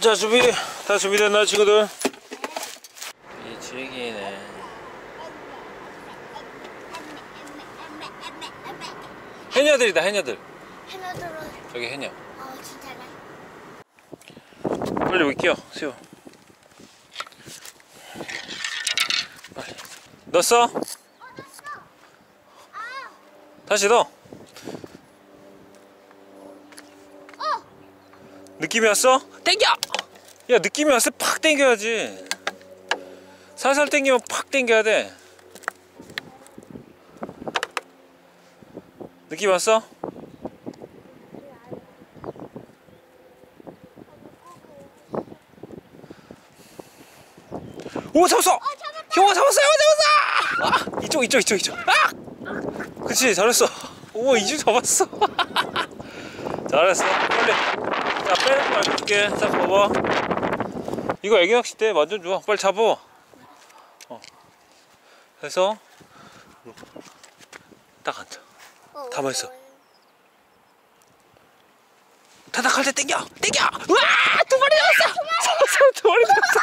자 준비 다 준비됐나요 친구들? 이 지혜기네 해녀들이다 해녀들 하나들어. 저기 해녀 어 진짜네. 빨리 올게요 세워 빨리 넣었어? 다시 넣어 느낌이 왔어? 땡겨! 야 느낌이 왔어 팍 땡겨야지. 살살 땡기면 팍 땡겨야 돼. 느낌 왔어? 오 잡았어! 형아 잡았어 형아 잡았어! 아, 이쪽 이쪽 이쪽 이쪽. 아! 그치 잘했어. 오 이중 잡았어. 잘했어. 빨리. 자 빼는 거 알려줄게. 자 봐봐 이거 애기 낚싯대 완전 좋아. 빨리 잡아 어. 해서 딱 앉아. 가만 있어. 타닥할 때 땡겨! 땡겨! 우와! 두 마리 잡았어! 두 마리 잡았어!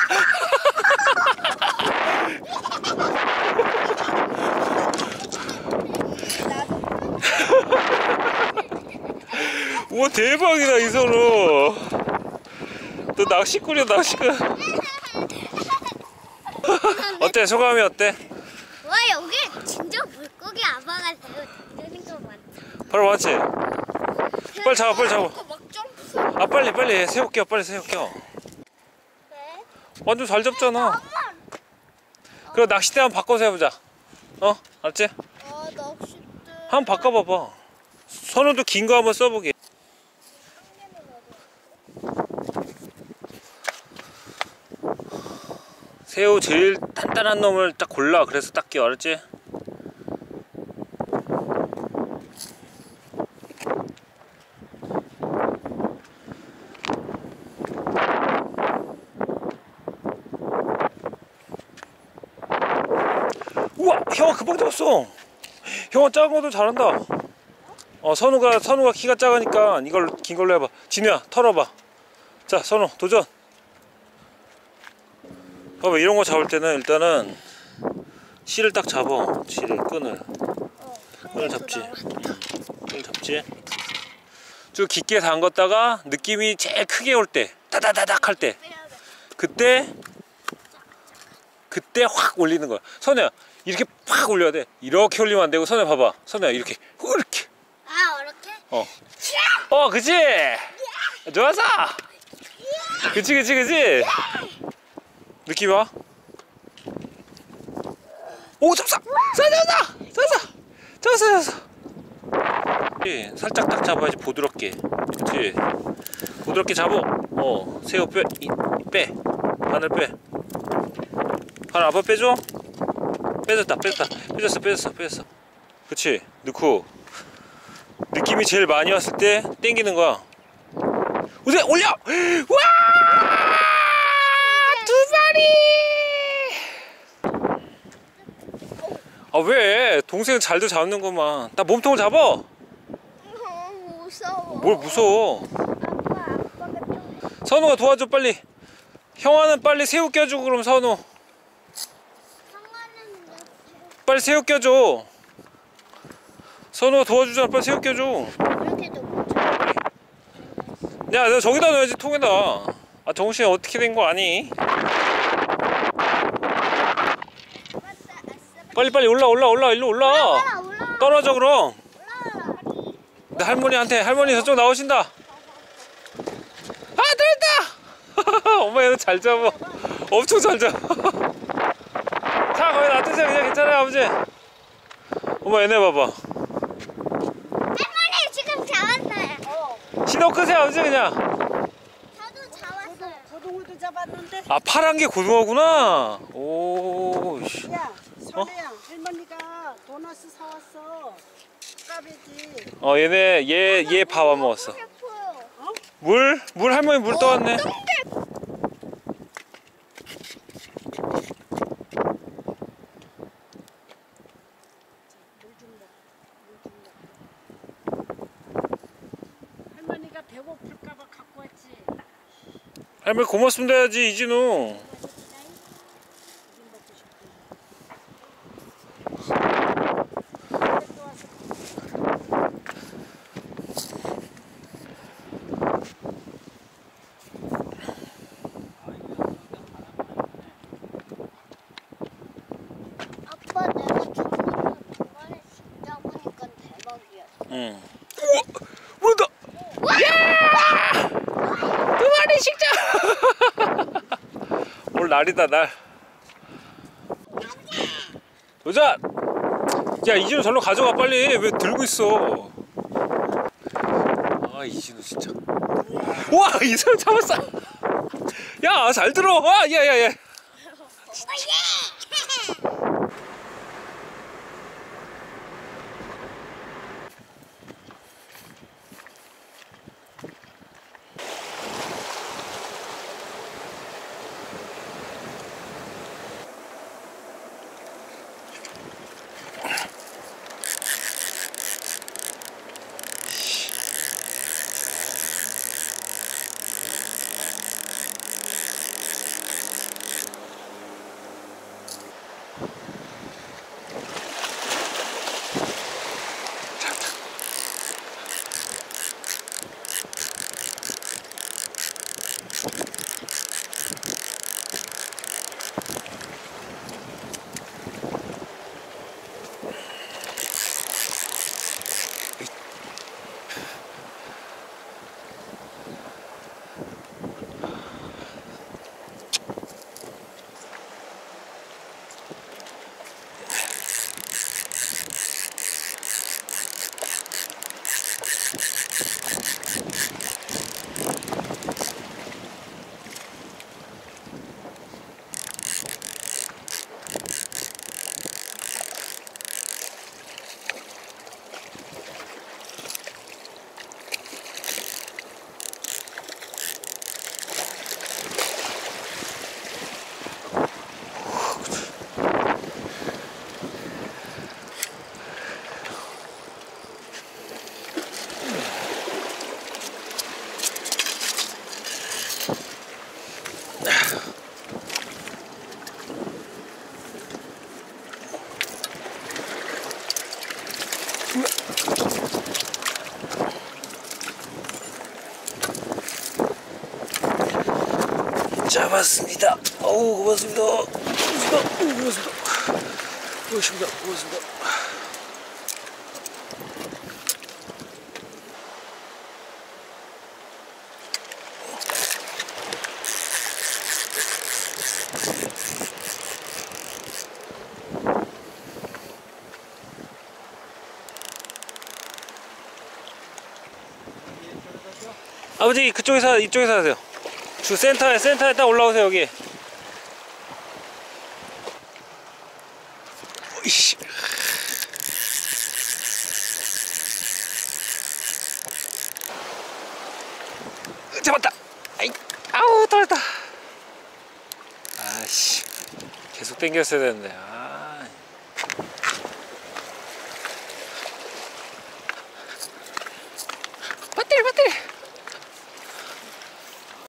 우와 대박이다 이선우 너 낚시꾼이야 낚시꾼 어때 소감이 어때? 와 여기 진짜 물고기 아빠가 되는 거 맞다. 바로 맞지? 빨리 잡아 빨리 잡아 아 빨리 빨리 세울게요 빨리 세울게요 네. 완전 잘 잡잖아 그럼 낚싯대 한번 바꿔서 해보자 어? 알았지? 아 낚싯대. 한번 바꿔봐봐 선우도 긴 거 한번 써보게 새우 제일 단단한 놈을 딱 골라. 그래서 딱 끼워. 알았지? 우와! 형아 금방 잡았어. 형아 작은 것도 잘한다. 어 선우가 선우가 키가 작으니까 이걸 긴 걸로 해봐. 진우야 털어봐. 자 선우 도전 봐봐 이런 거 잡을 때는 일단은 실을 딱 잡아 실을 끈을. 끈을 잡지. 끈을 잡지. 쭉 깊게 담갔다가 느낌이 제일 크게 올때 다다다닥 할 때 그때 그때 확 올리는 거야. 선우야 이렇게 팍 올려야 돼. 이렇게 올리면 안 되고 선우야 봐봐. 선우야 이렇게. 이렇게. 아 이렇게? 어. 어, 그치? 좋았어! 그치, 그치, 그치? 느낌 와? 오, 잡았어! 잡았어! 잡았어! 잡았어, 잡았어! 살짝 딱 잡아야지, 부드럽게. 그치? 부드럽게 잡어. 어, 새우 빼, 이, 빼. 바늘 빼. 바늘 아빠 빼줘? 빼졌다, 빼졌다. 빼졌어, 빼졌어, 빼졌어. 그치? 넣고. 느낌이 제일 많이 왔을 때 땡기는 거야. 우세 올려! 와! 두 마리! 아 왜? 동생 잘도 잡는 거만. 나 몸통을 잡아. 어, 무서워. 뭘 무서워? 아빠 아빠가 좀 선우가 도와줘 빨리. 형아는 빨리 새우 껴주고 그럼 선우. 빨리 새우 껴줘. 선우가 도와주잖아. 빨리 새우 껴줘. 이렇게도 못 잡아. 야, 너 저기다 넣어야지 통에다. 아, 정신 어떻게 된 거 아니? 빨리 빨리 올라 올라 올라 일로 올라. 올라 올라 떨어져 그럼. 할머니한테 할머니 저쪽 나오신다. 아 들었다. 엄마 얘는 잘 잡아. 엄청 잘 잡아. 자 거기 놔두세요 그냥 괜찮아요 아버지. 엄마 얘네 봐봐. 할머니 지금 잡았어요. 신호 끄세요 아버지 그냥. 저도 잡았어요. 고등어도 잡았는데 아 파란 게 고등어구나. 오. 씨. 야 선혜야 할머니가 도넛 사왔어 까베지 어 얘네 얘 얘 밥안 먹었어. 예뻐요. 물? 물 할머니 물 떠왔네. 할머니가 배고플까봐 갖고 왔지 할머니 고맙습니다 해야지 이진우 아빠 내가 정말 정말 진짜 보니까 대박이야. 응 우와 물다 야! 두 마리 식자. 오늘 날이다 날. 도전! 야 이진우 절로 가져가 빨리. 왜 들고 있어? 아 이진우 진짜. 우와 이진우 잡았어. 야 잘 들어. 아 야야 야 잡았습니다. 어우 고맙습니다. 고맙습니다. 어우, 고맙습니다. 고맙습니다. 고맙습니다. 아버지 그쪽에서 이쪽에서 하세요. 주 센터에 센터에 딱 올라오세요 여기. 어이씨. 으, 잡았다. 아이, 아우 떨었다. 아씨, 계속 당겼어야 되는데. 아.